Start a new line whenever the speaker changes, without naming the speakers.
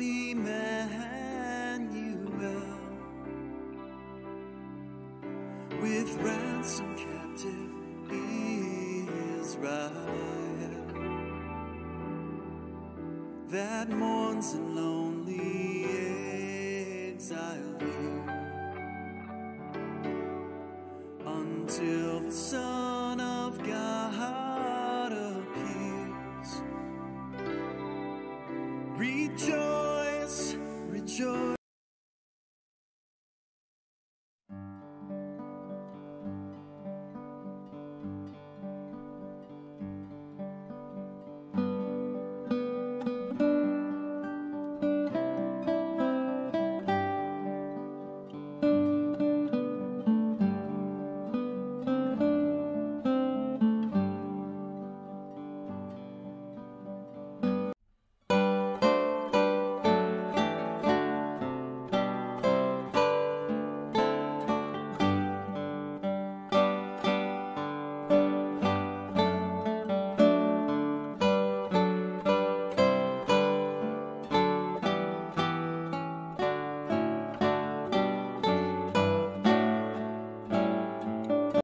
Emmanuel with ransom captive Israel that mourns in lonely joy.